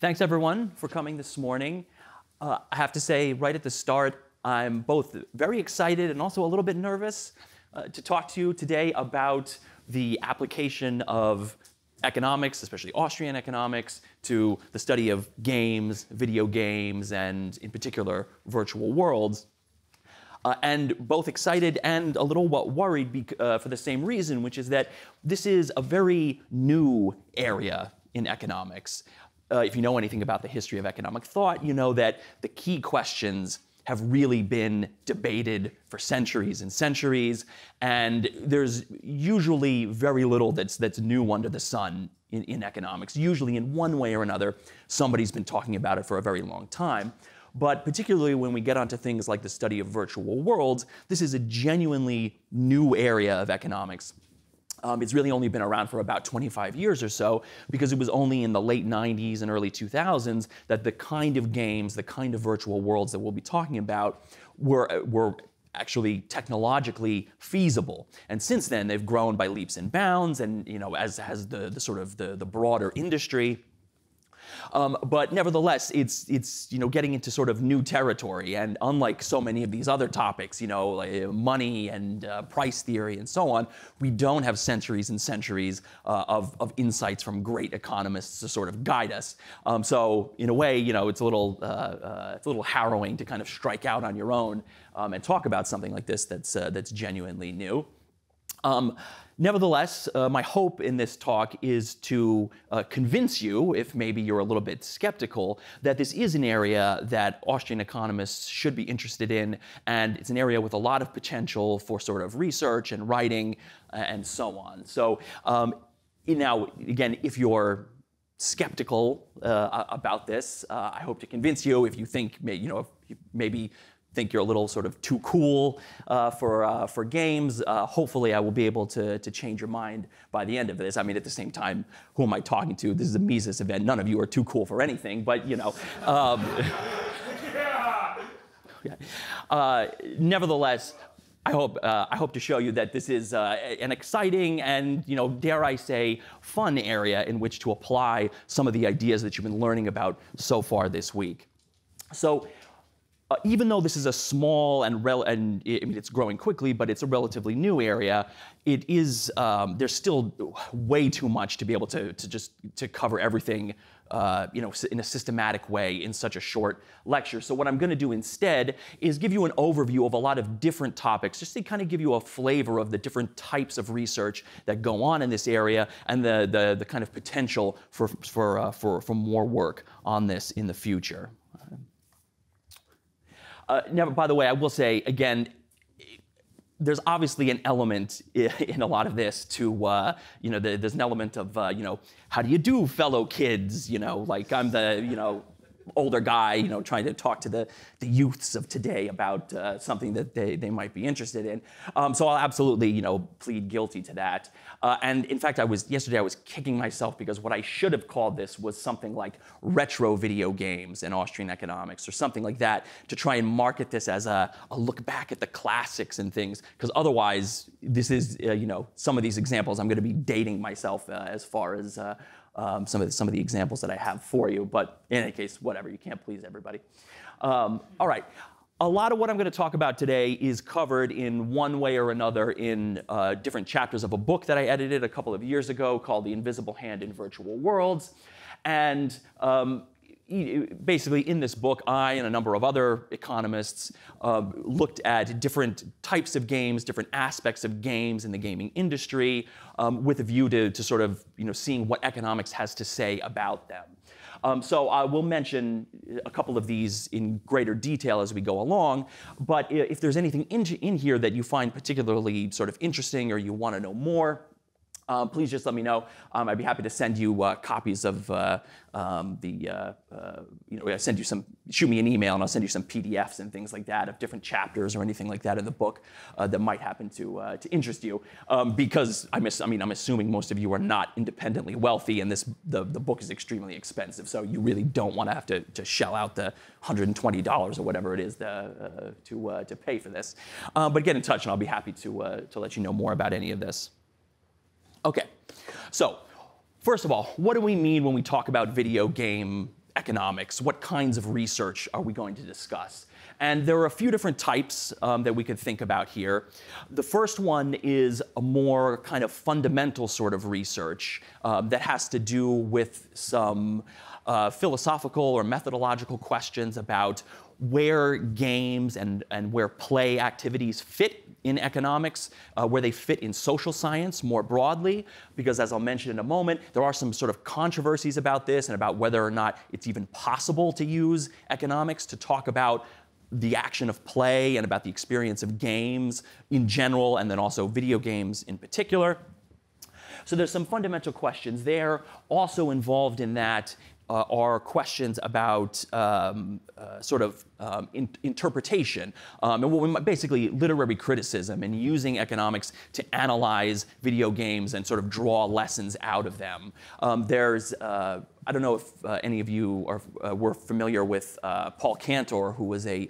Thanks everyone for coming this morning. Uh, I have to say right at the start, I'm both very excited and also a little bit nervous uh, to talk to you today about the application of economics, especially Austrian economics, to the study of games, video games, and in particular, virtual worlds. Uh, and both excited and a little what worried uh, for the same reason, which is that this is a very new area in economics. Uh, if you know anything about the history of economic thought, you know that the key questions have really been debated for centuries and centuries, and there's usually very little that's, that's new under the sun in, in economics. Usually, in one way or another, somebody's been talking about it for a very long time. But particularly when we get onto things like the study of virtual worlds, this is a genuinely new area of economics. Um, it's really only been around for about 25 years or so because it was only in the late 90s and early 2000s that the kind of games, the kind of virtual worlds that we'll be talking about were, were actually technologically feasible. And since then, they've grown by leaps and bounds, and you know, as has the, the sort of the, the broader industry. Um, but nevertheless, it's it's you know getting into sort of new territory, and unlike so many of these other topics, you know, like money and uh, price theory and so on, we don't have centuries and centuries uh, of of insights from great economists to sort of guide us. Um, so in a way, you know, it's a little uh, uh it's a little harrowing to kind of strike out on your own um, and talk about something like this that's uh, that's genuinely new. Um, nevertheless, uh, my hope in this talk is to uh, convince you, if maybe you're a little bit skeptical, that this is an area that Austrian economists should be interested in, and it's an area with a lot of potential for sort of research and writing uh, and so on. So um, now, again, if you're skeptical uh, about this, uh, I hope to convince you. If you think, you know, maybe think you're a little sort of too cool uh, for, uh, for games. Uh, hopefully, I will be able to, to change your mind by the end of this. I mean, at the same time, who am I talking to? This is a Mises event. None of you are too cool for anything, but you know. Um, yeah. Uh, nevertheless, I hope, uh, I hope to show you that this is uh, an exciting and, you know, dare I say, fun area in which to apply some of the ideas that you've been learning about so far this week. So uh, even though this is a small and, rel- and I mean, it's growing quickly, but it's a relatively new area, it is um, there's still way too much to be able to, to just to cover everything, uh, you know, in a systematic way in such a short lecture. So what I'm going to do instead is give you an overview of a lot of different topics, just to kind of give you a flavor of the different types of research that go on in this area and the the, the kind of potential for for, uh, for for more work on this in the future. Uh, never, by the way, I will say again, there's obviously an element in a lot of this to, uh, you know, the, there's an element of, uh, you know, how do you do, fellow kids? You know, like I'm the, you know, older guy, you know, trying to talk to the, the youths of today about uh, something that they, they might be interested in. Um, so I'll absolutely, you know, plead guilty to that. Uh, and in fact, I was yesterday I was kicking myself because what I should have called this was something like retro video games and Austrian economics or something like that to try and market this as a, a look back at the classics and things. Because otherwise, this is, uh, you know, some of these examples I'm going to be dating myself uh, as far as uh, um, some, of the, some of the examples that I have for you. But in any case, whatever, you can't please everybody. Um, all right. A lot of what I'm going to talk about today is covered in one way or another in uh, different chapters of a book that I edited a couple of years ago called The Invisible Hand in Virtual Worlds. And um, basically in this book, I and a number of other economists uh, looked at different types of games, different aspects of games in the gaming industry, um, with a view to, to sort of you know seeing what economics has to say about them. Um, so I will mention a couple of these in greater detail as we go along. But if there's anything in, in here that you find particularly sort of interesting or you want to know more, um, please just let me know. Um, I'd be happy to send you uh, copies of uh, um, the, uh, uh you know, I send you some, shoot me an email and I'll send you some PDFs and things like that of different chapters or anything like that in the book uh, that might happen to, to interest you. Um, because I'm, I mean, I'm assuming most of you are not independently wealthy and this, the, the book is extremely expensive. So you really don't want to have to, to shell out the $120 or whatever it is to, to, to pay for this. but get in touch and I'll be happy to, to let you know more about any of this. Okay, so first of all, what do we mean when we talk about video game economics? What kinds of research are we going to discuss? And there are a few different types um, that we could think about here. The first one is a more kind of fundamental sort of research um, that has to do with some uh, philosophical or methodological questions about where games and, and where play activities fit in economics, uh, where they fit in social science more broadly, because as I'll mention in a moment, there are some sort of controversies about this and about whether or not it's even possible to use economics to talk about the action of play and about the experience of games in general, and then also video games in particular. So there's some fundamental questions there. Also involved in that uh, are questions about um, uh, sort of um, in, interpretation um, and what we basically literary criticism and using economics to analyze video games and sort of draw lessons out of them. Um, there's uh, I don't know if uh, any of you are, uh, were familiar with uh, Paul Cantor, who was a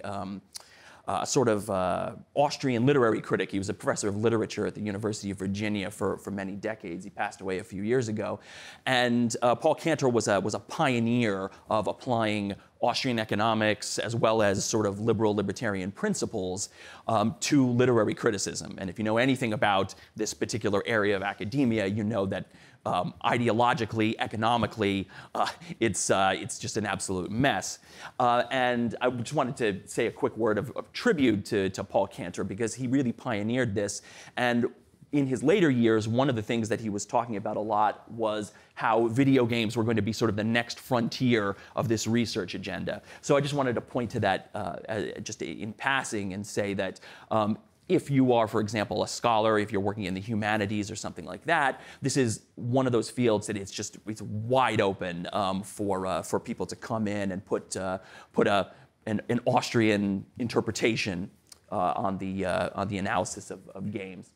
uh, sort of uh, Austrian literary critic. He was a professor of literature at the University of Virginia for, for many decades. He passed away a few years ago. And uh, Paul Cantor was a, was a pioneer of applying Austrian economics as well as sort of liberal libertarian principles um, to literary criticism. And if you know anything about this particular area of academia, you know that um, ideologically, economically, uh, it's, uh, it's just an absolute mess. Uh, and I just wanted to say a quick word of, of tribute to, to Paul Cantor because he really pioneered this. And in his later years, one of the things that he was talking about a lot was how video games were going to be sort of the next frontier of this research agenda. So I just wanted to point to that uh, just in passing and say that um, if you are, for example, a scholar, if you're working in the humanities or something like that, this is one of those fields that it's just it's wide open um, for uh, for people to come in and put uh, put a an, an, Austrian interpretation uh, on the uh, on the analysis of, of games.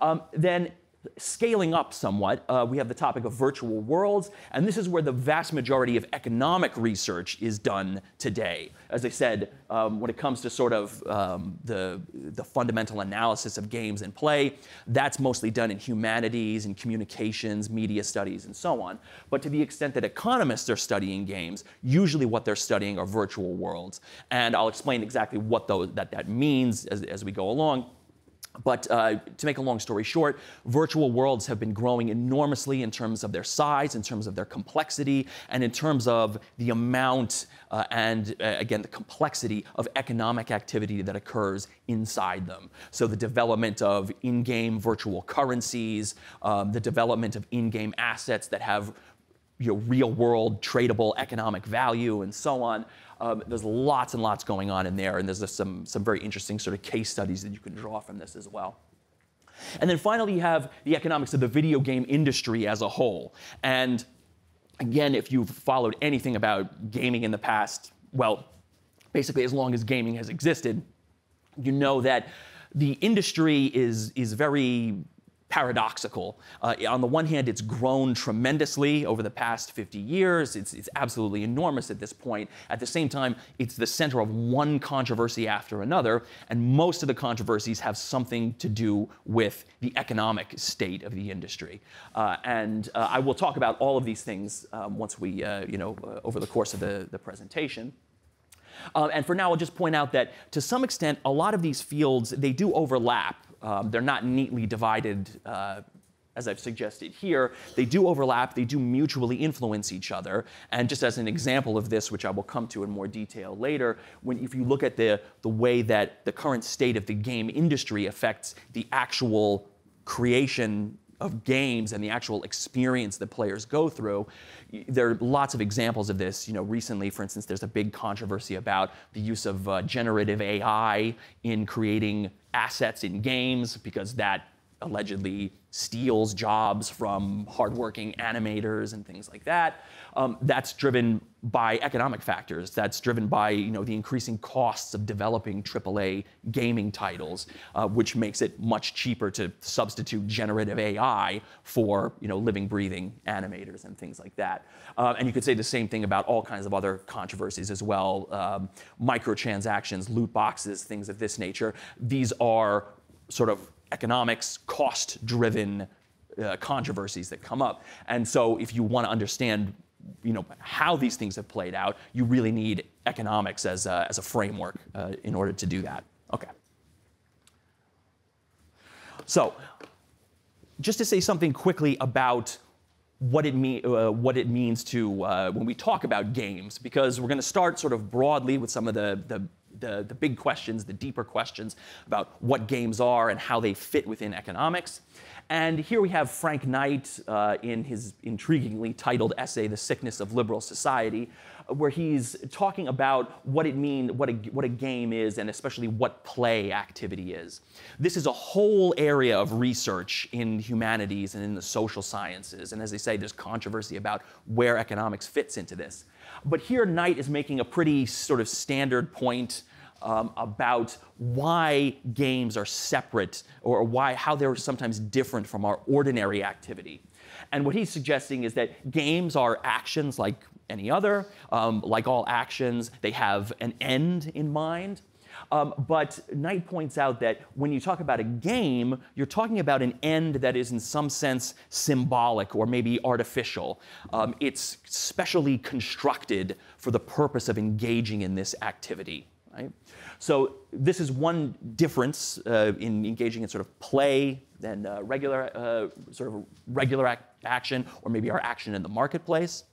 Um, then Scaling up somewhat, uh, we have the topic of virtual worlds, and this is where the vast majority of economic research is done today. As I said, um, when it comes to sort of um, the, the fundamental analysis of games and play, that's mostly done in humanities and communications, media studies, and so on. But to the extent that economists are studying games, usually what they're studying are virtual worlds. And I'll explain exactly what those, that, that means as, as we go along. But uh, to make a long story short, virtual worlds have been growing enormously in terms of their size, in terms of their complexity, and in terms of the amount uh, and, uh, again, the complexity of economic activity that occurs inside them. So the development of in-game virtual currencies, um, the development of in-game assets that have you know, real-world tradable economic value, and so on. Um, there's lots and lots going on in there, and there's some, some very interesting sort of case studies that you can draw from this as well. And then finally, you have the economics of the video game industry as a whole. And again, if you've followed anything about gaming in the past, well, basically as long as gaming has existed, you know that the industry is, is very paradoxical. Uh, on the one hand, it's grown tremendously over the past 50 years. It's, it's absolutely enormous at this point. At the same time, it's the center of one controversy after another, and most of the controversies have something to do with the economic state of the industry. Uh, and uh, I will talk about all of these things um, once we, uh, you know, uh, over the course of the, the presentation. Um, and for now, I'll just point out that to some extent, a lot of these fields, they do overlap. Um, they're not neatly divided uh, as I've suggested here, they do overlap, they do mutually influence each other. And just as an example of this, which I will come to in more detail later, when if you look at the, the way that the current state of the game industry affects the actual creation of games and the actual experience that players go through. There are lots of examples of this. You know, recently, for instance, there's a big controversy about the use of uh, generative AI in creating assets in games because that allegedly steals jobs from hardworking animators and things like that. Um, that's driven by economic factors. That's driven by you know the increasing costs of developing AAA gaming titles, uh, which makes it much cheaper to substitute generative AI for you know living, breathing animators and things like that. Uh, and you could say the same thing about all kinds of other controversies as well. Um, microtransactions, loot boxes, things of this nature. These are sort of economics, cost driven uh, controversies that come up. And so, if you want to understand you know, how these things have played out, you really need economics as a, as a framework uh, in order to do that. Okay. So, just to say something quickly about what it, mean, uh, what it means to uh, when we talk about games, because we're going to start sort of broadly with some of the, the, the, the, big questions, the deeper questions about what games are and how they fit within economics. And here we have Frank Knight uh, in his intriguingly titled essay, The Sickness of Liberal Society, where he's talking about what it means, what a, what a game is, and especially what play activity is. This is a whole area of research in humanities and in the social sciences. And as they say, there's controversy about where economics fits into this. But here, Knight is making a pretty sort of standard point um, about why games are separate or why how they're sometimes different from our ordinary activity. And what he's suggesting is that games are actions like any other. Um, like all actions, they have an end in mind. Um, but Knight points out that when you talk about a game, you're talking about an end that is in some sense symbolic or maybe artificial. Um, it's specially constructed for the purpose of engaging in this activity. Right? So this is one difference uh, in engaging in sort of play than uh, regular uh, sort of regular ac action or maybe our action in the marketplace.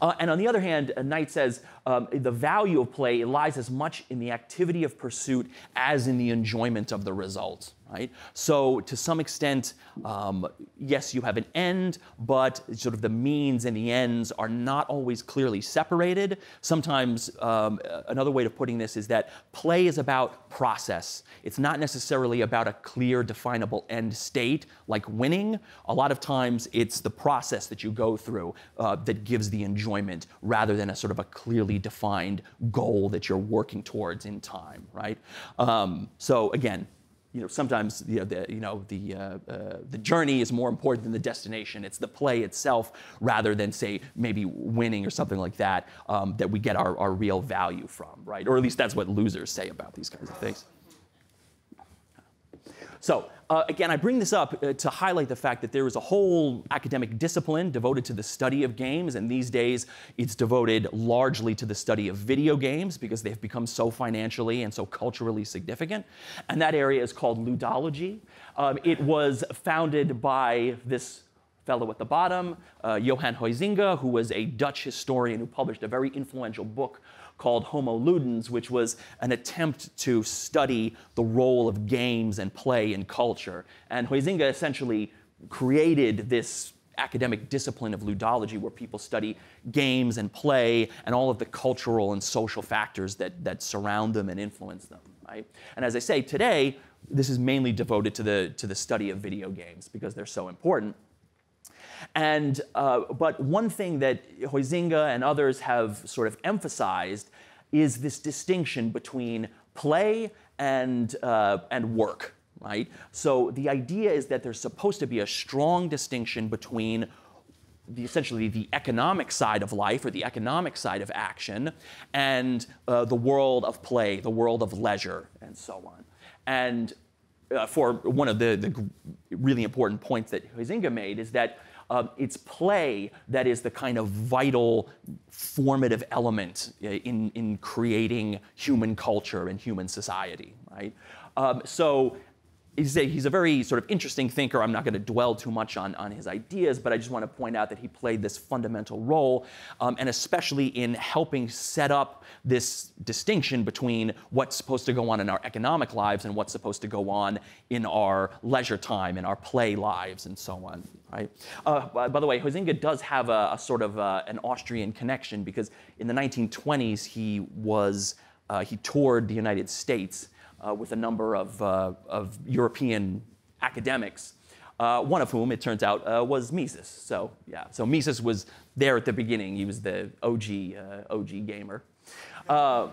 Uh, and on the other hand, Knight says um, the value of play lies as much in the activity of pursuit as in the enjoyment of the result right? So to some extent, um, yes, you have an end, but sort of the means and the ends are not always clearly separated. Sometimes um, another way of putting this is that play is about process. It's not necessarily about a clear, definable end state like winning. A lot of times it's the process that you go through uh, that gives the enjoyment rather than a sort of a clearly defined goal that you're working towards in time, right? Um, so again, you know, sometimes you know, the, you know, the, uh, uh, the journey is more important than the destination. It's the play itself rather than, say, maybe winning or something like that, um, that we get our, our real value from, right? Or at least that's what losers say about these kinds of things. So uh, again, I bring this up uh, to highlight the fact that there is a whole academic discipline devoted to the study of games, and these days it's devoted largely to the study of video games because they've become so financially and so culturally significant. And that area is called ludology. Um, it was founded by this fellow at the bottom, uh, Johan Huizinga, who was a Dutch historian who published a very influential book called Homo Ludens, which was an attempt to study the role of games and play in culture. And Huizinga essentially created this academic discipline of ludology where people study games and play and all of the cultural and social factors that, that surround them and influence them. Right? And as I say, today, this is mainly devoted to the, to the study of video games because they're so important. And, uh, but one thing that Huizinga and others have sort of emphasized is this distinction between play and, uh, and work, right? So the idea is that there's supposed to be a strong distinction between the, essentially the economic side of life or the economic side of action and uh, the world of play, the world of leisure, and so on. And uh, for one of the, the really important points that Huizinga made is that uh, it's play that is the kind of vital formative element uh, in, in creating human culture and human society, right? Um, so he's a, he's a very sort of interesting thinker. I'm not going to dwell too much on, on his ideas, but I just want to point out that he played this fundamental role, um, and especially in helping set up this distinction between what's supposed to go on in our economic lives and what's supposed to go on in our leisure time, in our play lives, and so on. Right? Uh, by the way, Huizinga does have a, a sort of uh, an Austrian connection because in the 1920s he was uh, he toured the United States uh, with a number of, uh, of European academics, uh, one of whom, it turns out, uh, was Mises. So, yeah, so Mises was there at the beginning. He was the OG, uh, OG gamer. Uh,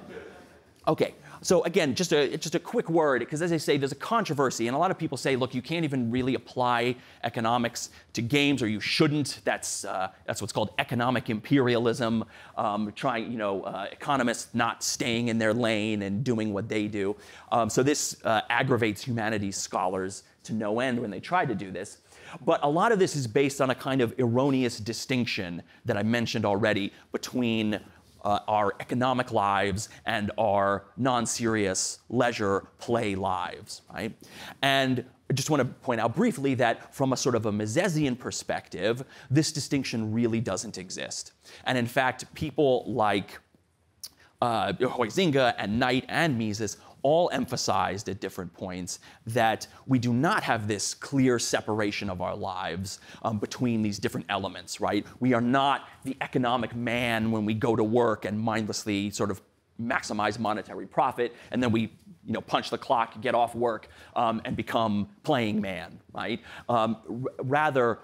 okay, so again, just a, just a quick word, because as I say, there's a controversy, and a lot of people say, look, you can't even really apply economics to games, or you shouldn't. That's, uh, that's what's called economic imperialism, um, trying, you know, uh, economists not staying in their lane and doing what they do. Um, so this uh, aggravates humanities scholars to no end when they try to do this. But a lot of this is based on a kind of erroneous distinction that I mentioned already between uh, our economic lives and our non-serious leisure play lives, right? And I just want to point out briefly that from a sort of a Misesian perspective, this distinction really doesn't exist. And in fact, people like uh, Huizinga and Knight and Mises all emphasized at different points that we do not have this clear separation of our lives um, between these different elements, right? We are not the economic man when we go to work and mindlessly sort of maximize monetary profit, and then we you know, punch the clock, get off work, um, and become playing man, right? Um, rather,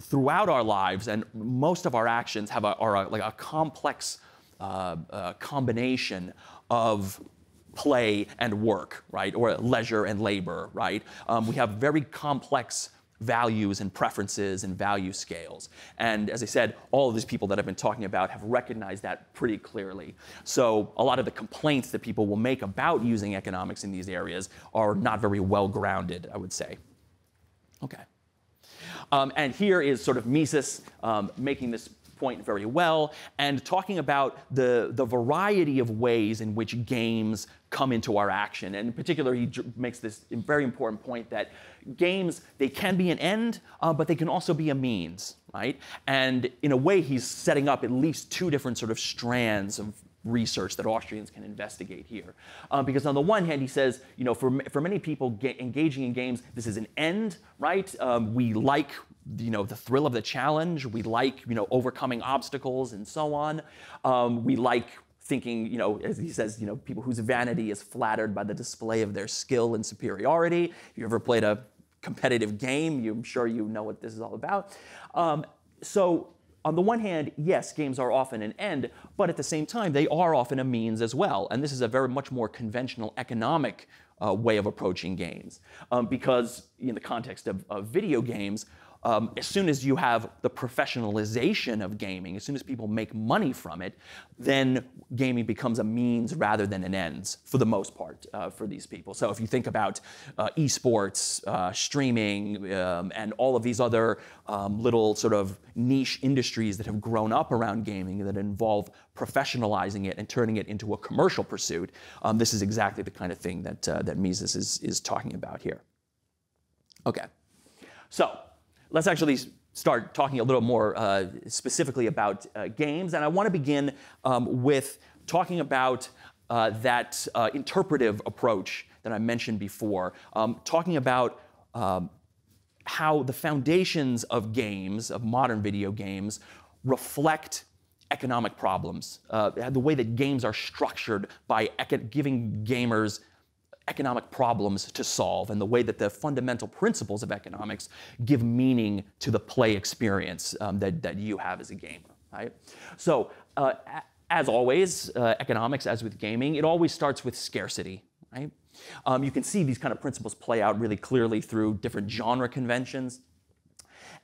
throughout our lives, and most of our actions have a, are a, like a complex uh, uh, combination of play and work, right? Or leisure and labor, right? Um, we have very complex values and preferences and value scales. And as I said, all of these people that I've been talking about have recognized that pretty clearly. So a lot of the complaints that people will make about using economics in these areas are not very well grounded, I would say. Okay. Um, and here is sort of Mises um, making this point very well and talking about the, the variety of ways in which games come into our action. And in particular, he makes this very important point that games, they can be an end, uh, but they can also be a means, right? And in a way, he's setting up at least two different sort of strands of research that Austrians can investigate here. Um, because on the one hand, he says, you know, for, for many people engaging in games, this is an end, right? Um, we like, you know, the thrill of the challenge. We like, you know, overcoming obstacles and so on. Um, we like thinking, you know, as he says, you know, people whose vanity is flattered by the display of their skill and superiority. If you ever played a competitive game, I'm sure you know what this is all about. Um, so on the one hand, yes, games are often an end, but at the same time, they are often a means as well. And this is a very much more conventional economic uh, way of approaching games. Um, because in the context of, of video games, um, as soon as you have the professionalization of gaming, as soon as people make money from it, then gaming becomes a means rather than an ends for the most part uh, for these people. So if you think about uh, esports, uh, streaming, um, and all of these other um, little sort of niche industries that have grown up around gaming that involve professionalizing it and turning it into a commercial pursuit, um, this is exactly the kind of thing that, uh, that Mises is, is talking about here. Okay, so let's actually start talking a little more uh, specifically about uh, games. And I want to begin um, with talking about uh, that uh, interpretive approach that I mentioned before, um, talking about um, how the foundations of games, of modern video games, reflect economic problems, uh, the way that games are structured by giving gamers economic problems to solve and the way that the fundamental principles of economics give meaning to the play experience um, that, that you have as a gamer, right? So, uh, as always, uh, economics, as with gaming, it always starts with scarcity, right? Um, you can see these kind of principles play out really clearly through different genre conventions.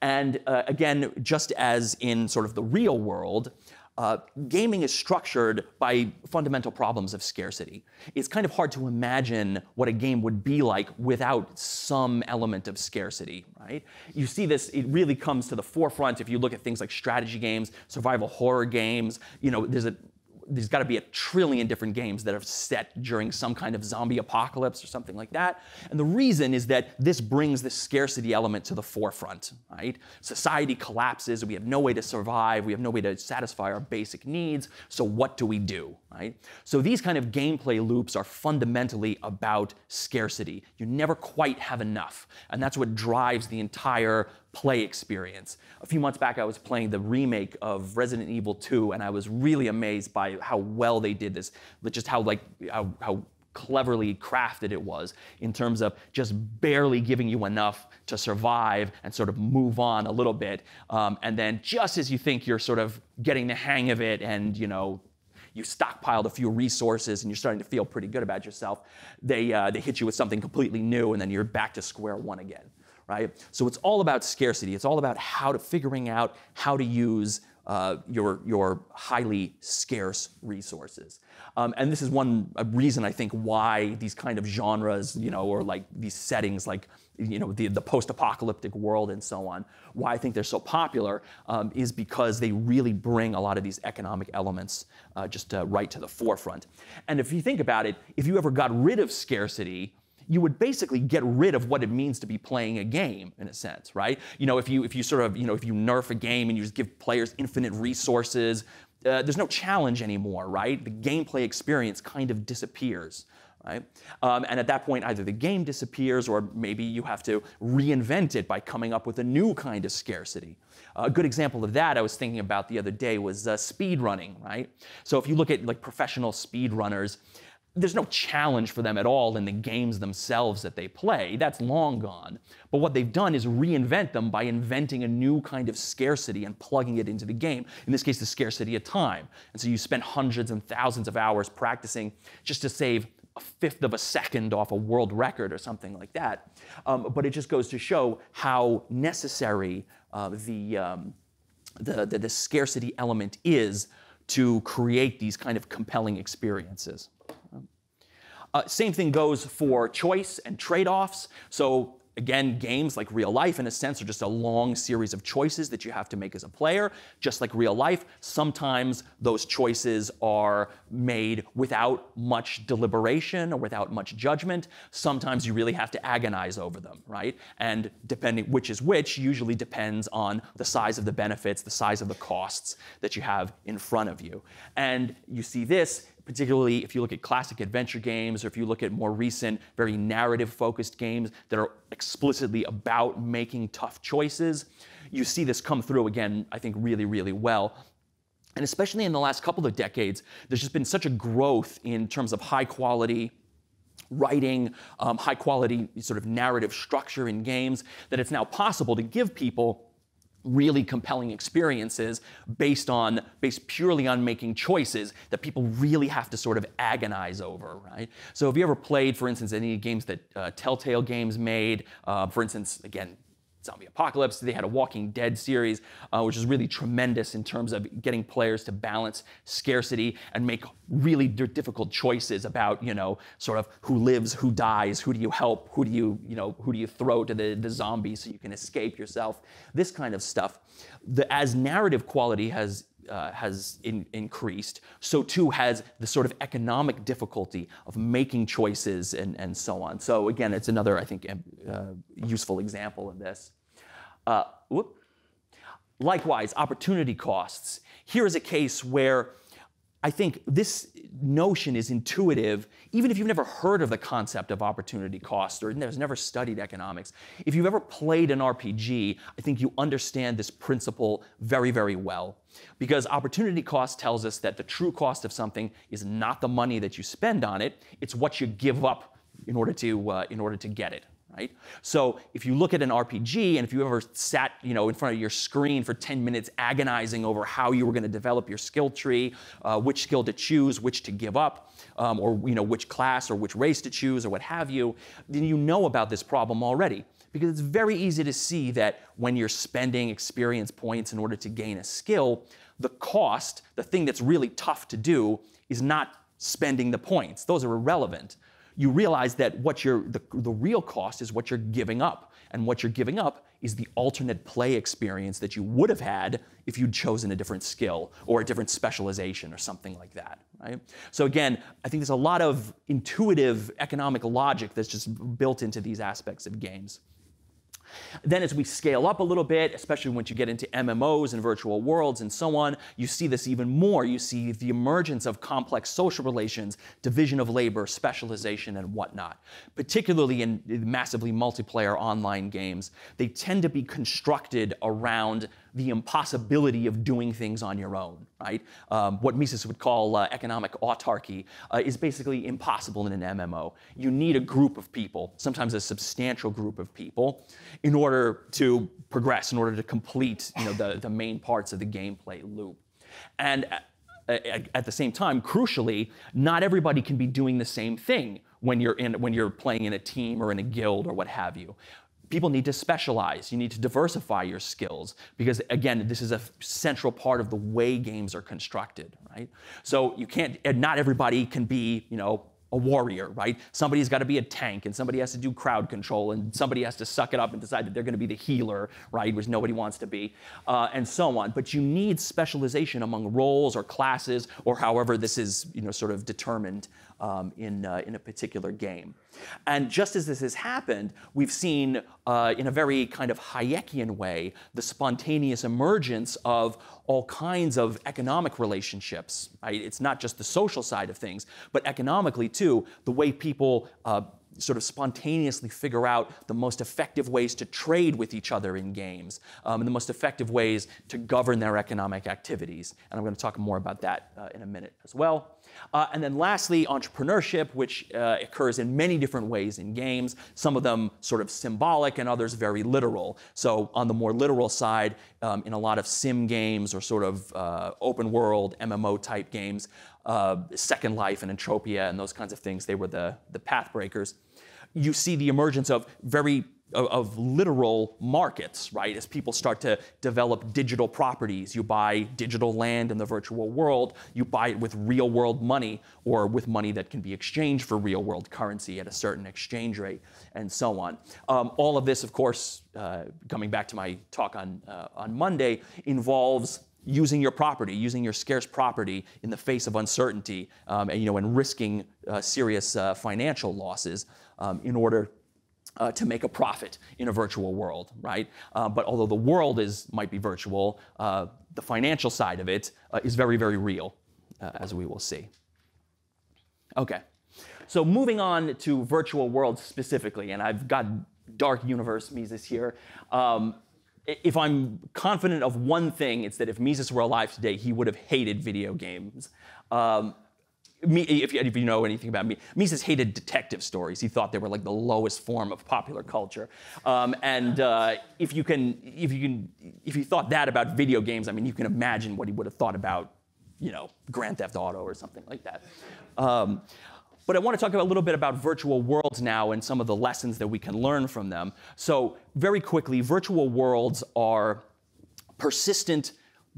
And uh, again, just as in sort of the real world, uh, gaming is structured by fundamental problems of scarcity. It's kind of hard to imagine what a game would be like without some element of scarcity, right? You see this, it really comes to the forefront if you look at things like strategy games, survival horror games. You know, there's a there's got to be a trillion different games that are set during some kind of zombie apocalypse or something like that. And the reason is that this brings the scarcity element to the forefront, right? Society collapses, we have no way to survive, we have no way to satisfy our basic needs, so what do we do, right? So these kind of gameplay loops are fundamentally about scarcity. You never quite have enough, and that's what drives the entire play experience. A few months back, I was playing the remake of Resident Evil 2, and I was really amazed by how well they did this, just how like how, how cleverly crafted it was in terms of just barely giving you enough to survive and sort of move on a little bit. Um, and then just as you think you're sort of getting the hang of it and, you know, you stockpiled a few resources and you're starting to feel pretty good about yourself, they, uh, they hit you with something completely new and then you're back to square one again right? So it's all about scarcity. It's all about how to figuring out how to use uh, your, your highly scarce resources. Um, and this is one reason I think why these kind of genres, you know, or like these settings like you know, the, the post-apocalyptic world and so on, why I think they're so popular um, is because they really bring a lot of these economic elements uh, just uh, right to the forefront. And if you think about it, if you ever got rid of scarcity, you would basically get rid of what it means to be playing a game in a sense, right? You know, if you if you sort of you know if you nerf a game and you just give players infinite resources, uh, there's no challenge anymore, right? The gameplay experience kind of disappears. Right? Um, and at that point, either the game disappears or maybe you have to reinvent it by coming up with a new kind of scarcity. Uh, a good example of that I was thinking about the other day was uh, speed running, right? So if you look at like professional speed runners, there's no challenge for them at all in the games themselves that they play. That's long gone. But what they've done is reinvent them by inventing a new kind of scarcity and plugging it into the game. In this case, the scarcity of time. And so you spend hundreds and thousands of hours practicing just to save a fifth of a second off a world record or something like that. Um, but it just goes to show how necessary uh, the, um, the, the, the scarcity element is to create these kind of compelling experiences. Uh, same thing goes for choice and trade-offs. So Again, games like real life, in a sense, are just a long series of choices that you have to make as a player. Just like real life, sometimes those choices are made without much deliberation or without much judgment. Sometimes you really have to agonize over them, right? And depending which is which, usually depends on the size of the benefits, the size of the costs that you have in front of you. And you see this particularly if you look at classic adventure games or if you look at more recent, very narrative focused games that are explicitly about making tough choices. You see this come through again, I think, really, really well. And especially in the last couple of decades, there's just been such a growth in terms of high quality writing, um, high quality sort of narrative structure in games that it's now possible to give people really compelling experiences based on based purely on making choices that people really have to sort of agonize over right? So have you ever played for instance any games that uh, telltale games made uh, for instance again Zombie Apocalypse. They had a Walking Dead series, uh, which is really tremendous in terms of getting players to balance scarcity and make really difficult choices about, you know, sort of who lives, who dies, who do you help, who do you, you know, who do you throw to the, the zombies so you can escape yourself, this kind of stuff. The, as narrative quality has uh, has in, increased, so too has the sort of economic difficulty of making choices and, and so on. So again, it's another, I think, uh, useful example of this. Uh, Likewise, opportunity costs. Here is a case where I think this notion is intuitive, even if you've never heard of the concept of opportunity cost or has never studied economics. If you've ever played an RPG, I think you understand this principle very, very well. Because opportunity cost tells us that the true cost of something is not the money that you spend on it, it's what you give up in order to, uh, in order to get it right? So if you look at an RPG and if you ever sat, you know, in front of your screen for 10 minutes agonizing over how you were going to develop your skill tree, uh, which skill to choose, which to give up, um, or you know, which class or which race to choose or what have you, then you know about this problem already. Because it's very easy to see that when you're spending experience points in order to gain a skill, the cost, the thing that's really tough to do, is not spending the points. Those are irrelevant you realize that what you're, the, the real cost is what you're giving up. And what you're giving up is the alternate play experience that you would have had if you'd chosen a different skill or a different specialization or something like that. Right? So again, I think there's a lot of intuitive economic logic that's just built into these aspects of games. Then as we scale up a little bit, especially once you get into MMOs and virtual worlds and so on, you see this even more. You see the emergence of complex social relations, division of labor, specialization, and whatnot. Particularly in massively multiplayer online games, they tend to be constructed around the impossibility of doing things on your own, right? Um, what Mises would call uh, economic autarky uh, is basically impossible in an MMO. You need a group of people, sometimes a substantial group of people, in order to progress, in order to complete you know, the, the main parts of the gameplay loop. And at, at the same time, crucially, not everybody can be doing the same thing when you're, in, when you're playing in a team or in a guild or what have you people need to specialize. You need to diversify your skills because, again, this is a central part of the way games are constructed, right? So you can't, not everybody can be, you know, a warrior, right? Somebody's got to be a tank, and somebody has to do crowd control, and somebody has to suck it up and decide that they're going to be the healer, right? Which nobody wants to be, uh, and so on. But you need specialization among roles or classes, or however this is, you know, sort of determined um, in, uh, in a particular game. And just as this has happened, we've seen uh, in a very kind of Hayekian way the spontaneous emergence of all kinds of economic relationships. Right? It's not just the social side of things, but economically too, the way people uh, sort of spontaneously figure out the most effective ways to trade with each other in games um, and the most effective ways to govern their economic activities. And I'm going to talk more about that uh, in a minute as well. Uh, and then lastly, entrepreneurship, which uh, occurs in many different ways in games, some of them sort of symbolic and others very literal. So on the more literal side, um, in a lot of sim games or sort of uh, open world MMO type games, uh, Second Life and Entropia and those kinds of things, they were the, the path breakers you see the emergence of very of, literal markets, right? As people start to develop digital properties, you buy digital land in the virtual world, you buy it with real world money or with money that can be exchanged for real world currency at a certain exchange rate, and so on. Um, all of this, of course, uh, coming back to my talk on, uh, on Monday, involves using your property, using your scarce property in the face of uncertainty, um, and, you know, and risking uh, serious uh, financial losses um, in order uh, to make a profit in a virtual world, right? Uh, but although the world is might be virtual, uh, the financial side of it uh, is very, very real, uh, as we will see. Okay, so moving on to virtual worlds specifically, and I've got Dark Universe Mises here. Um, if I'm confident of one thing, it's that if Mises were alive today, he would have hated video games. Um, me, if, you, if you know anything about me, Mises hated detective stories. He thought they were like the lowest form of popular culture. Um, and uh, if you can, if you can, if you thought that about video games, I mean, you can imagine what he would have thought about, you know, Grand Theft Auto or something like that. Um, but I want to talk a little bit about virtual worlds now and some of the lessons that we can learn from them. So very quickly, virtual worlds are persistent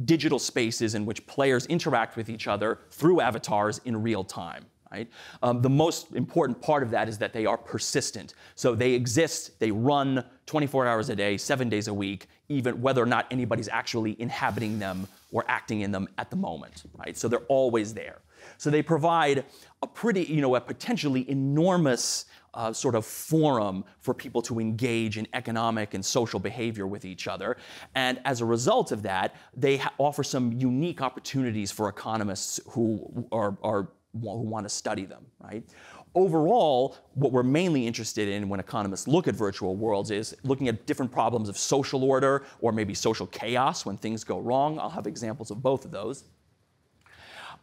digital spaces in which players interact with each other through avatars in real time. Right? Um, the most important part of that is that they are persistent. So they exist, they run 24 hours a day, seven days a week, even whether or not anybody's actually inhabiting them or acting in them at the moment. Right? So they're always there. So they provide a pretty, you know, a potentially enormous uh, sort of forum for people to engage in economic and social behavior with each other. And as a result of that, they offer some unique opportunities for economists who are, are who want to study them, right? Overall, what we're mainly interested in when economists look at virtual worlds is looking at different problems of social order or maybe social chaos when things go wrong. I'll have examples of both of those.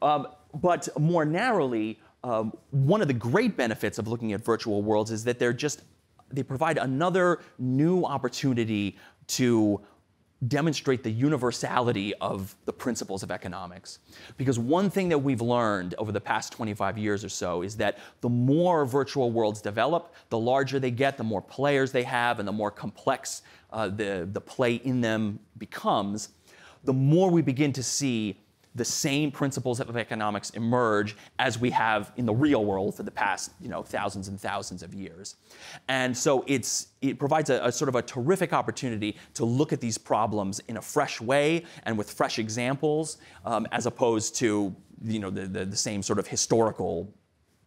Um, but more narrowly, um, one of the great benefits of looking at virtual worlds is that they're just they provide another new opportunity to demonstrate the universality of the principles of economics. Because one thing that we've learned over the past 25 years or so is that the more virtual worlds develop, the larger they get, the more players they have, and the more complex uh, the, the play in them becomes, the more we begin to see the same principles of economics emerge as we have in the real world for the past you know, thousands and thousands of years. And so it's, it provides a, a, sort of a terrific opportunity to look at these problems in a fresh way and with fresh examples, um, as opposed to you know, the, the, the, same sort of historical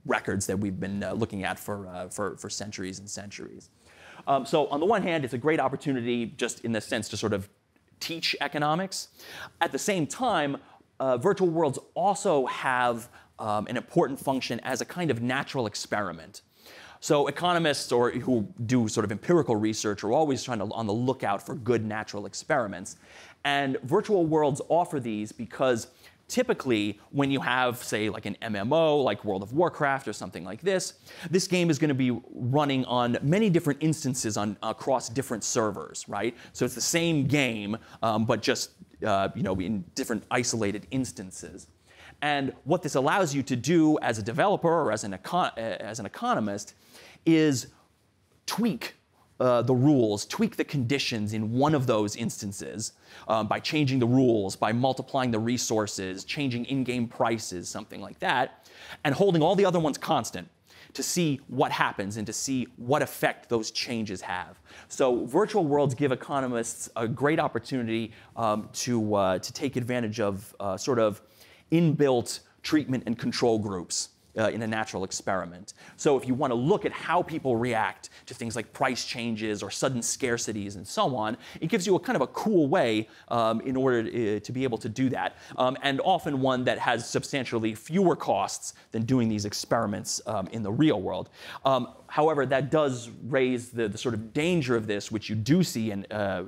records that we've been uh, looking at for, uh, for, for centuries and centuries. Um, so on the one hand, it's a great opportunity just in the sense to sort of teach economics. At the same time, uh, virtual worlds also have um, an important function as a kind of natural experiment. So economists or who do sort of empirical research are always trying to on the lookout for good natural experiments. And virtual worlds offer these because typically when you have say like an MMO like World of Warcraft or something like this, this game is going to be running on many different instances on across different servers, right? So it's the same game, um, but just uh, you know, in different isolated instances. And what this allows you to do as a developer or as an, econ- uh, as an economist is tweak uh, the rules, tweak the conditions in one of those instances um, by changing the rules, by multiplying the resources, changing in game prices, something like that, and holding all the other ones constant to see what happens and to see what effect those changes have. So virtual worlds give economists a great opportunity um, to, uh, to take advantage of uh, sort of inbuilt treatment and control groups uh, in a natural experiment. So if you want to look at how people react to things like price changes or sudden scarcities and so on, it gives you a kind of a cool way um, in order to, uh, to, be able to do that, um, and often one that has substantially fewer costs than doing these experiments um, in the real world. Um, however, that does raise the, the, sort of danger of this, which you do see in, uh,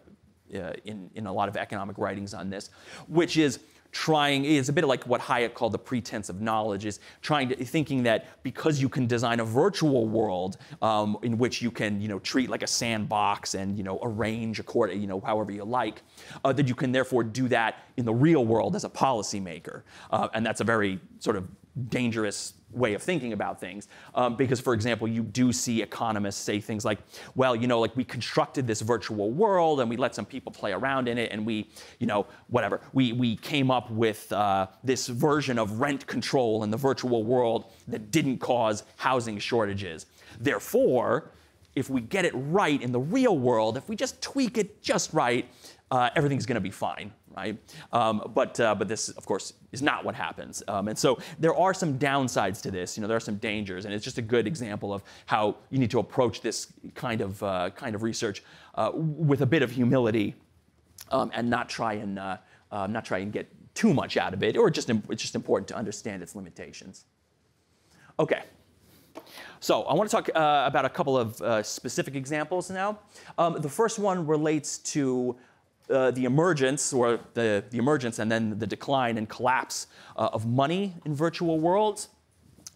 uh in, in a lot of economic writings on this, which is trying it's a bit like what Hayek called the pretense of knowledge is trying to thinking that because you can design a virtual world um, in which you can you know treat like a sandbox and you know arrange according you know however you like uh, that you can therefore do that in the real world as a policymaker. Uh, and that's a very sort of dangerous way of thinking about things. Um, because, for example, you do see economists say things like, well, you know, like we constructed this virtual world and we let some people play around in it and we, you know, whatever. We, we came up with uh, this version of rent control in the virtual world that didn't cause housing shortages. Therefore, if we get it right in the real world, if we just tweak it just right, uh, everything's going to be fine, right? Um, but uh, but this, of course, is not what happens. Um, and so there are some downsides to this. You know, there are some dangers, and it's just a good example of how you need to approach this kind of uh, kind of research uh, with a bit of humility, um, and not try and uh, uh, not try and get too much out of it, or just it's just important to understand its limitations. Okay. So I want to talk uh, about a couple of uh, specific examples now. Um, the first one relates to uh, the emergence or the, the emergence and then the decline and collapse uh, of money in virtual worlds.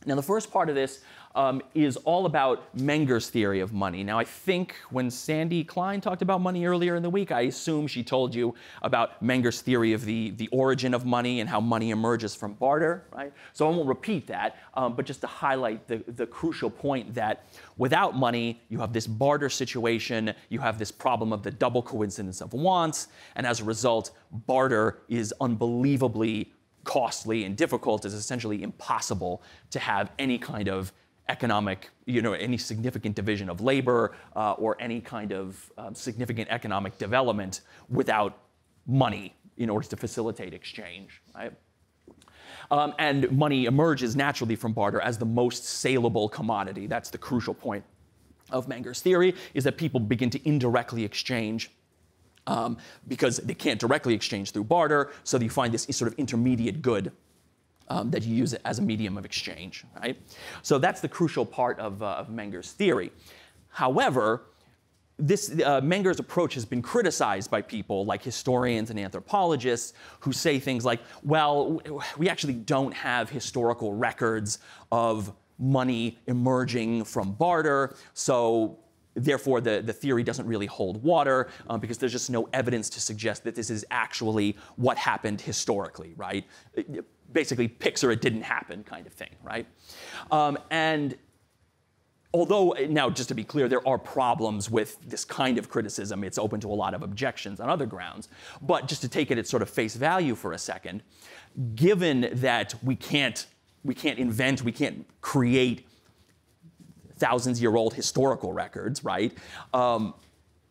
Now, the first part of this um, is all about Menger's theory of money. Now, I think when Sandy Klein talked about money earlier in the week, I assume she told you about Menger's theory of the, the origin of money and how money emerges from barter, right? So I won't repeat that, um, but just to highlight the, the crucial point that without money, you have this barter situation, you have this problem of the double coincidence of wants, and as a result, barter is unbelievably costly and difficult. It's essentially impossible to have any kind of economic, you know, any significant division of labor uh, or any kind of um, significant economic development without money in order to facilitate exchange, right? Um, and money emerges naturally from barter as the most saleable commodity. That's the crucial point of Menger's theory, is that people begin to indirectly exchange um, because they can't directly exchange through barter, so you find this sort of intermediate good um, that you use it as a medium of exchange, right? So that's the crucial part of, uh, of Menger's theory. However, this uh, Menger's approach has been criticized by people like historians and anthropologists who say things like, well, we actually don't have historical records of money emerging from barter, so therefore the, the theory doesn't really hold water um, because there's just no evidence to suggest that this is actually what happened historically, right? Basically pics or it didn't happen kind of thing, right? Um, and although, now just to be clear, there are problems with this kind of criticism, it's open to a lot of objections on other grounds. But just to take it at sort of face value for a second, given that we can't, we can't invent, we can't create thousands year old historical records, right? Um,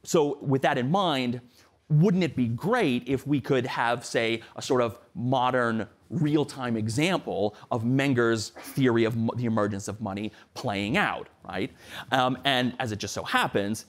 so, with that in mind, wouldn't it be great if we could have, say, a sort of modern real-time example of Menger's theory of the emergence of money playing out, right? Um, and as it just so happens,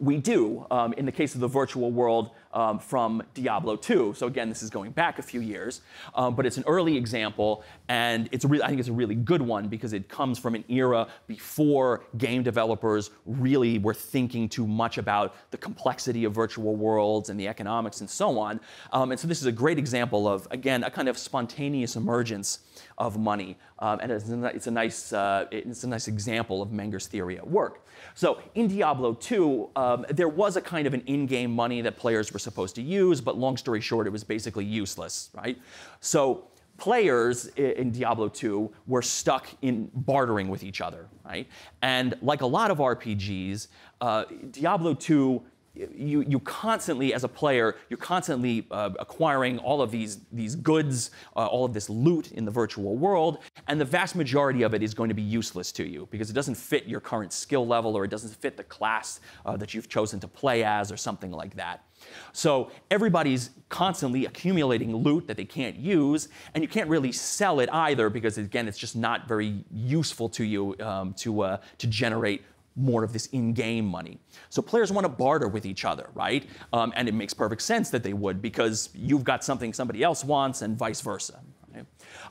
we do um, in the case of the virtual world um, from Diablo 2. So again, this is going back a few years, um, but it's an early example, and it's I think it's a really good one because it comes from an era before game developers really were thinking too much about the complexity of virtual worlds and the economics and so on. Um, and so this is a great example of, again, a kind of spontaneous emergence of money. Um, and it's a, it's a nice, uh, it's a nice example of Menger's theory at work. So in Diablo 2, um, there was a kind of an in-game money that players were supposed to use, but long story short, it was basically useless, right? So players in Diablo 2 were stuck in bartering with each other, right? And like a lot of RPGs, uh, Diablo 2 you, you constantly, as a player, you're constantly uh, acquiring all of these, these goods, uh, all of this loot in the virtual world, and the vast majority of it is going to be useless to you because it doesn't fit your current skill level or it doesn't fit the class uh, that you've chosen to play as or something like that. So everybody's constantly accumulating loot that they can't use, and you can't really sell it either because, again, it's just not very useful to you um, to, uh, to generate more of this in-game money. So players want to barter with each other, right? Um, and it makes perfect sense that they would because you've got something somebody else wants and vice versa.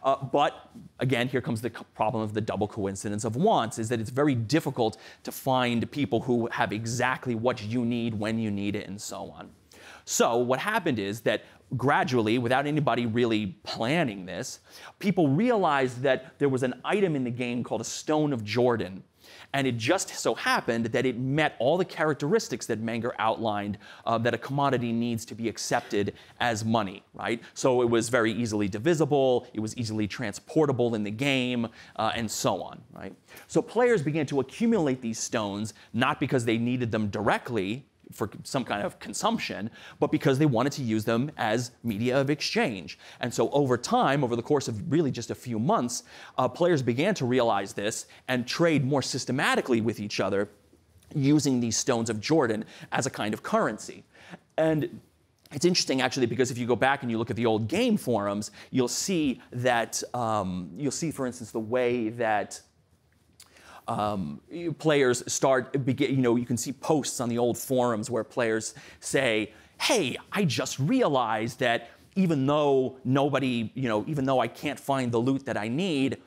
Uh, but again, here comes the problem of the double coincidence of wants, is that it's very difficult to find people who have exactly what you need when you need it and so on. So what happened is that gradually, without anybody really planning this, people realized that there was an item in the game called a Stone of Jordan and it just so happened that it met all the characteristics that Menger outlined uh, that a commodity needs to be accepted as money, right? So it was very easily divisible, it was easily transportable in the game, uh, and so on, right? So players began to accumulate these stones not because they needed them directly, for some kind of consumption, but because they wanted to use them as media of exchange. And so over time, over the course of really just a few months, uh, players began to realize this and trade more systematically with each other using these stones of Jordan as a kind of currency. And it's interesting actually because if you go back and you look at the old game forums, you'll see that um, you'll see, for instance, the way that um, players start, begin, you know, you can see posts on the old forums where players say, hey, I just realized that even though nobody, you know, even though I can't find the loot that I need,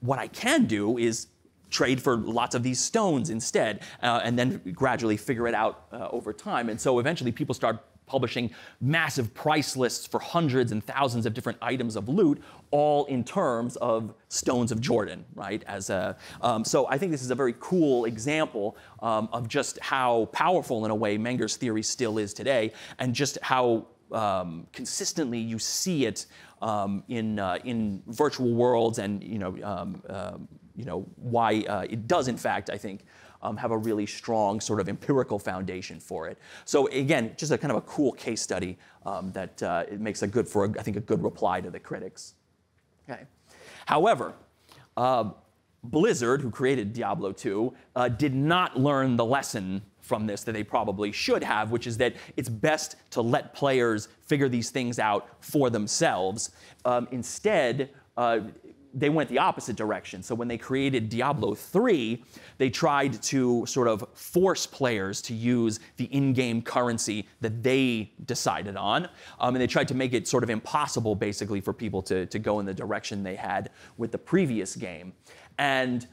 what I can do is trade for lots of these stones instead, uh, and then gradually figure it out uh, over time. And so eventually people start publishing massive price lists for hundreds and thousands of different items of loot, all in terms of stones of Jordan, right? As a, um, so I think this is a very cool example um, of just how powerful, in a way, Menger's theory still is today, and just how um, consistently you see it um, in uh, in virtual worlds, and you know, um, um, you know why uh, it does, in fact, I think um, have a really strong sort of empirical foundation for it. So again, just a kind of a cool case study um, that uh, it makes a good for, a, I think, a good reply to the critics. Okay. However, uh, Blizzard, who created Diablo 2, uh, did not learn the lesson from this that they probably should have, which is that it's best to let players figure these things out for themselves. Um, instead, uh, they went the opposite direction. So when they created Diablo 3, they tried to sort of force players to use the in-game currency that they decided on. Um, and they tried to make it sort of impossible, basically, for people to, to go in the direction they had with the previous game. And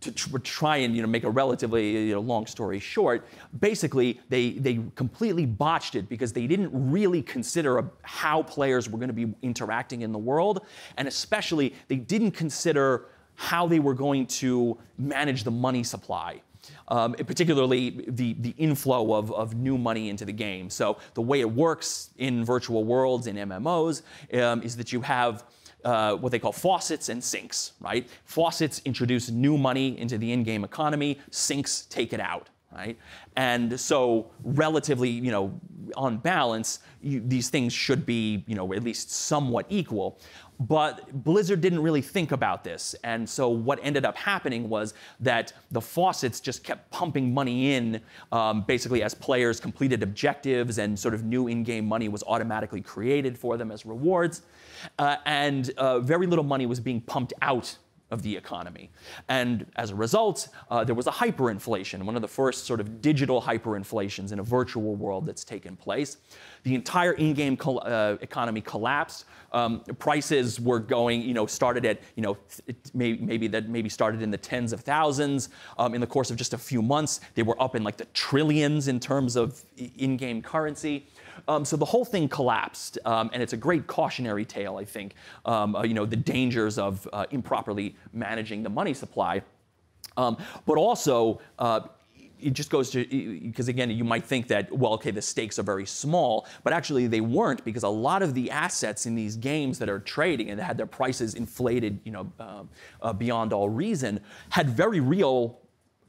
to tr try and you know, make a relatively you know, long story short, basically they, they completely botched it because they didn't really consider a, how players were going to be interacting in the world, and especially they didn't consider how they were going to manage the money supply. Um, particularly the, the inflow of, of new money into the game. So the way it works in virtual worlds, in MMOs, um, is that you have uh, what they call faucets and sinks, right? Faucets introduce new money into the in-game economy, sinks take it out, right? And so relatively, you know, on balance, you, these things should be, you know, at least somewhat equal. But Blizzard didn't really think about this. And so what ended up happening was that the faucets just kept pumping money in, um, basically as players completed objectives and sort of new in-game money was automatically created for them as rewards. Uh, and uh, very little money was being pumped out of the economy. And as a result, uh, there was a hyperinflation, one of the first sort of digital hyperinflations in a virtual world that's taken place. The entire in-game uh, economy collapsed. Um, prices were going, you know, started at, you know, maybe, maybe that maybe started in the tens of thousands. Um, in the course of just a few months, they were up in like the trillions in terms of in-game currency. Um, so the whole thing collapsed, um, and it's a great cautionary tale, I think. Um, uh, you know, the dangers of uh, improperly managing the money supply, um, but also. Uh, it just goes to because again you might think that well okay the stakes are very small but actually they weren't because a lot of the assets in these games that are trading and had their prices inflated you know uh, uh, beyond all reason had very real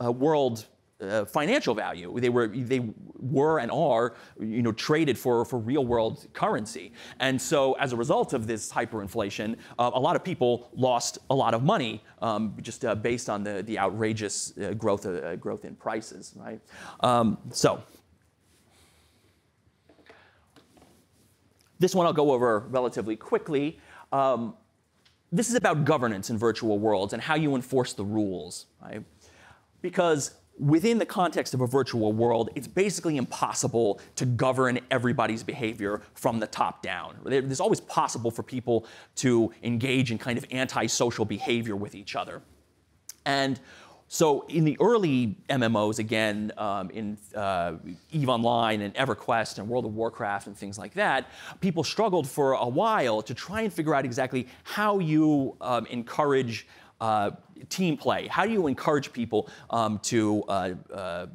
uh, world uh, financial value. They were they were and are you know traded for for real world currency. And so as a result of this hyperinflation, uh, a lot of people lost a lot of money um, just uh, based on the the outrageous uh, growth uh, growth in prices. Right. Um, so. This one I'll go over relatively quickly. Um, this is about governance in virtual worlds and how you enforce the rules, right? Because within the context of a virtual world, it's basically impossible to govern everybody's behavior from the top down. It's always possible for people to engage in kind of antisocial behavior with each other. And so in the early MMOs, again, um, in uh, EVE Online and EverQuest and World of Warcraft and things like that, people struggled for a while to try and figure out exactly how you um, encourage uh, team play? How do you encourage people um, to uh, uh,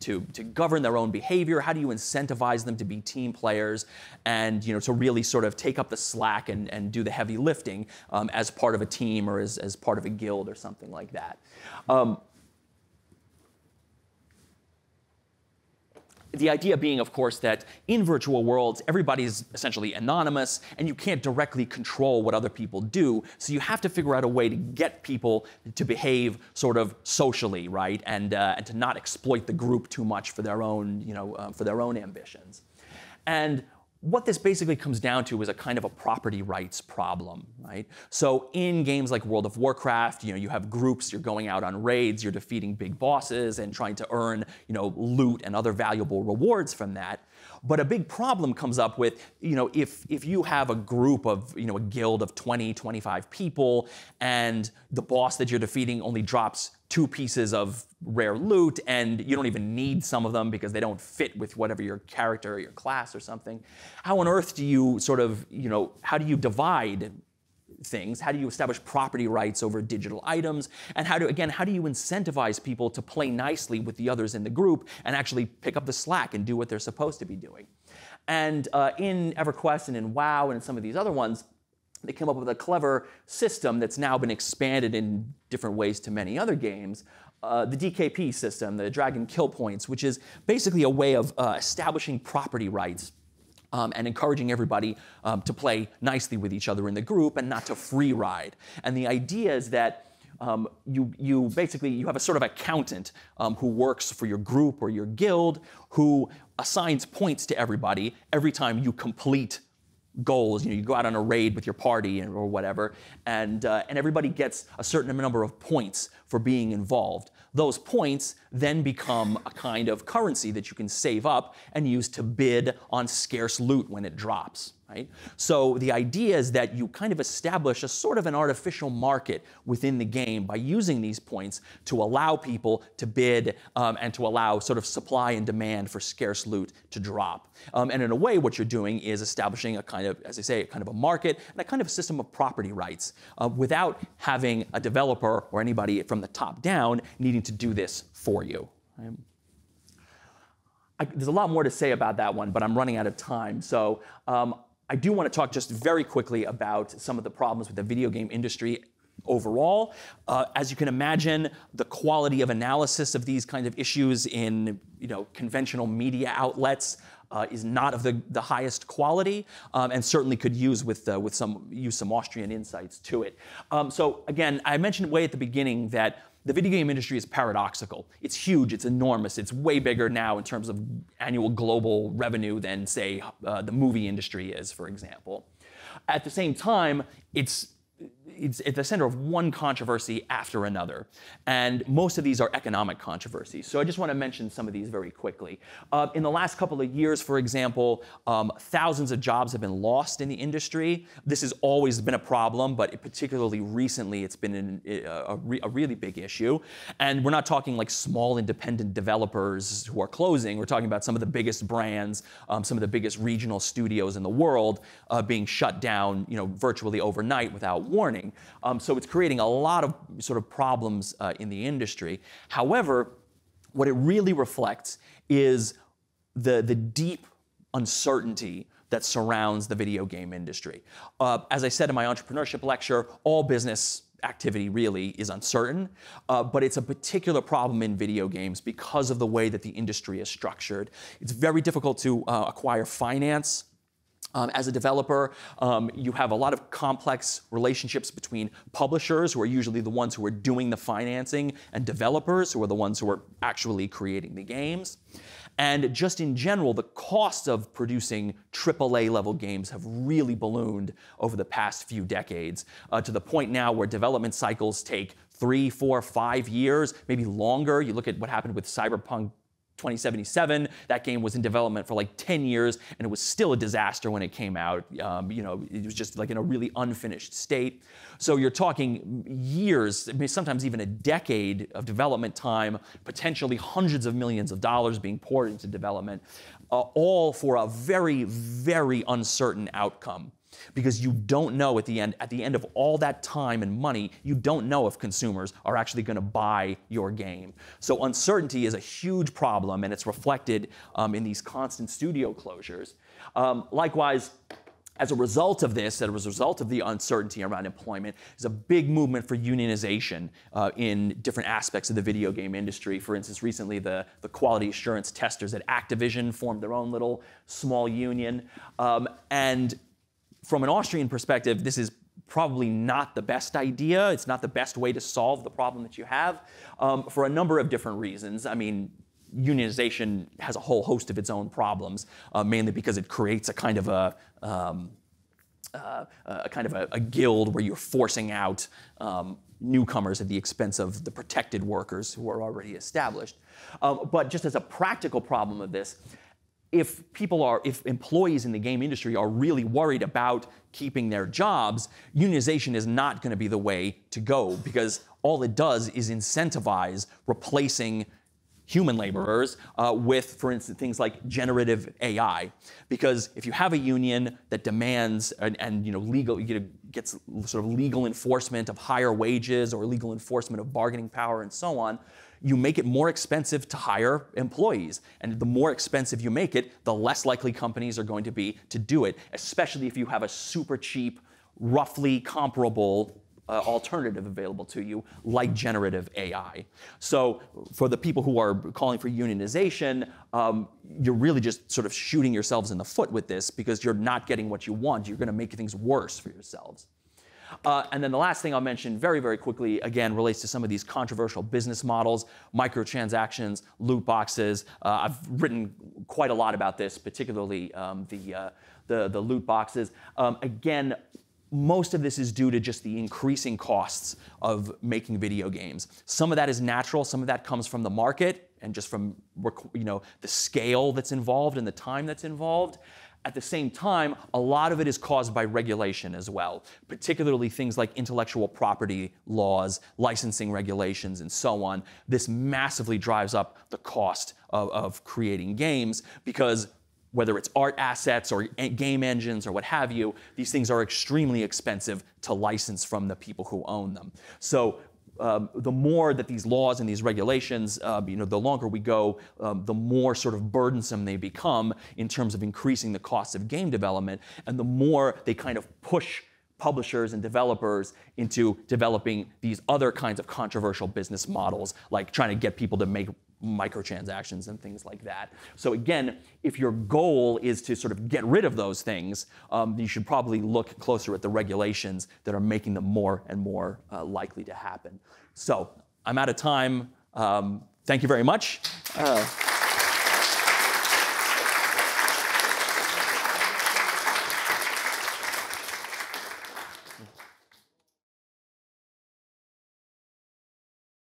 to, to govern their own behavior? How do you incentivize them to be team players and you know, to really sort of take up the slack and, and do the heavy lifting um, as part of a team or as, as part of a guild or something like that? Um, the idea being, of course, that in virtual worlds, everybody's essentially anonymous and you can't directly control what other people do. So you have to figure out a way to get people to behave sort of socially, right? And, uh, and to not exploit the group too much for their own, you know, uh, for their own ambitions. And what this basically comes down to is a kind of a property rights problem, right? So in games like World of Warcraft, you know, you have groups, you're going out on raids, you're defeating big bosses and trying to earn, you know, loot and other valuable rewards from that. But a big problem comes up with, you know, if, if you have a group of, you know, a guild of 20, 25 people, and the boss that you're defeating only drops two pieces of rare loot, and you don't even need some of them because they don't fit with whatever your character or your class or something. How on earth do you sort of, you know, how do you divide things? How do you establish property rights over digital items? And how do, again, how do you incentivize people to play nicely with the others in the group and actually pick up the slack and do what they're supposed to be doing? And uh, in EverQuest and in WoW and in some of these other ones, they came up with a clever system that's now been expanded in different ways to many other games. Uh, the DKP system, the Dragon Kill Points, which is basically a way of uh, establishing property rights um, and encouraging everybody um, to play nicely with each other in the group and not to free ride. And the idea is that um, you, you basically you have a sort of accountant um, who works for your group or your guild who assigns points to everybody every time you complete goals. You know, you go out on a raid with your party or whatever, and uh, and everybody gets a certain number of points for being involved. Those points then become a kind of currency that you can save up and use to bid on scarce loot when it drops. Right? So the idea is that you kind of establish a sort of an artificial market within the game by using these points to allow people to bid um, and to allow sort of supply and demand for scarce loot to drop. Um, and in a way, what you're doing is establishing a kind of, as I say, a kind of a market and a kind of a system of property rights uh, without having a developer or anybody from the top down needing to do this for you. Right? I, there's a lot more to say about that one, but I'm running out of time. So um, I do want to talk just very quickly about some of the problems with the video game industry overall. Uh, as you can imagine, the quality of analysis of these kinds of issues in you know, conventional media outlets uh, is not of the, the highest quality, um, and certainly could use with, uh, with some use some Austrian insights to it. Um, so again, I mentioned way at the beginning that the video game industry is paradoxical. It's huge, it's enormous, it's way bigger now in terms of annual global revenue than, say, uh, the movie industry is, for example. At the same time, it's it's at the center of one controversy after another. And most of these are economic controversies. So I just want to mention some of these very quickly. Uh, in the last couple of years, for example, um, thousands of jobs have been lost in the industry. This has always been a problem, but particularly recently, it's been an, a, a, a really big issue. And we're not talking like small independent developers who are closing. We're talking about some of the biggest brands, um, some of the biggest regional studios in the world uh, being shut down, you know, virtually overnight without warning. Um, so it's creating a lot of sort of problems uh, in the industry. However, what it really reflects is the, the deep uncertainty that surrounds the video game industry. Uh, as I said in my entrepreneurship lecture, all business activity really is uncertain, uh, but it's a particular problem in video games because of the way that the industry is structured. It's very difficult to uh, acquire finance. Um, as a developer, um, you have a lot of complex relationships between publishers, who are usually the ones who are doing the financing, and developers, who are the ones who are actually creating the games. And just in general, the cost of producing AAA level games have really ballooned over the past few decades uh, to the point now where development cycles take three, four, five years, maybe longer. You look at what happened with Cyberpunk 2077. That game was in development for like 10 years, and it was still a disaster when it came out. Um, you know, it was just like in a really unfinished state. So you're talking years, sometimes even a decade of development time, potentially hundreds of millions of dollars being poured into development, uh, all for a very, very uncertain outcome because you don't know at the end at the end of all that time and money you don't know if consumers are actually going to buy your game so uncertainty is a huge problem and it's reflected um, in these constant studio closures um, likewise as a result of this, as a result of the uncertainty around employment, is a big movement for unionization uh, in different aspects of the video game industry. For instance, recently the, the quality assurance testers at Activision formed their own little small union. Um, and from an Austrian perspective, this is probably not the best idea. It's not the best way to solve the problem that you have um, for a number of different reasons. I mean, unionization has a whole host of its own problems, uh, mainly because it creates a kind of a um, uh, a kind of a, a, guild where you're forcing out um, newcomers at the expense of the protected workers who are already established. Uh, but just as a practical problem of this, if people are, if employees in the game industry are really worried about keeping their jobs, unionization is not going to be the way to go because all it does is incentivize replacing human laborers uh, with, for instance, things like generative AI. Because if you have a union that demands and, and you know legal you know, gets sort of legal enforcement of higher wages or legal enforcement of bargaining power and so on, you make it more expensive to hire employees. And the more expensive you make it, the less likely companies are going to be to do it, especially if you have a super cheap, roughly comparable uh, alternative available to you, like generative AI. So, for the people who are calling for unionization, um, you're really just sort of shooting yourselves in the foot with this because you're not getting what you want. You're going to make things worse for yourselves. Uh, and then the last thing I'll mention very, very quickly, again, relates to some of these controversial business models, microtransactions, loot boxes. Uh, I've written quite a lot about this, particularly um, the, uh, the, the, loot boxes. Um, again, most of this is due to just the increasing costs of making video games. Some of that is natural, some of that comes from the market and just from you know, the scale that's involved and the time that's involved. At the same time, a lot of it is caused by regulation as well, particularly things like intellectual property laws, licensing regulations, and so on. This massively drives up the cost of, of creating games because whether it's art assets or game engines or what have you, these things are extremely expensive to license from the people who own them. So um, the more that these laws and these regulations, uh, you know, the longer we go, um, the more sort of burdensome they become in terms of increasing the cost of game development, and the more they kind of push publishers and developers into developing these other kinds of controversial business models, like trying to get people to make microtransactions and things like that. So again, if your goal is to sort of get rid of those things, um, you should probably look closer at the regulations that are making them more and more uh, likely to happen. So I'm out of time. Um, thank you very much. Uh,